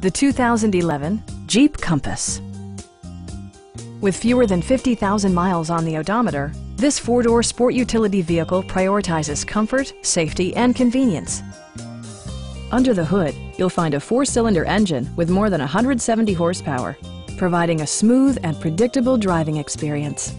the 2011 Jeep Compass. With fewer than 50,000 miles on the odometer, this four-door sport utility vehicle prioritizes comfort, safety, and convenience. Under the hood, you'll find a four-cylinder engine with more than 170 horsepower, providing a smooth and predictable driving experience.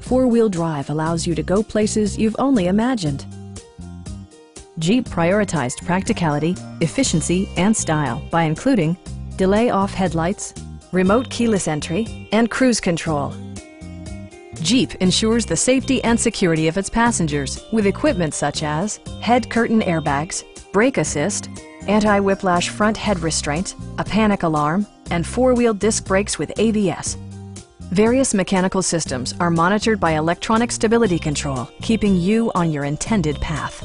Four-wheel drive allows you to go places you've only imagined. Jeep prioritized practicality, efficiency, and style by including delay off headlights, remote keyless entry, and cruise control. Jeep ensures the safety and security of its passengers with equipment such as head curtain airbags, brake assist, anti-whiplash front head restraint, a panic alarm, and four-wheel disc brakes with ABS. Various mechanical systems are monitored by electronic stability control, keeping you on your intended path.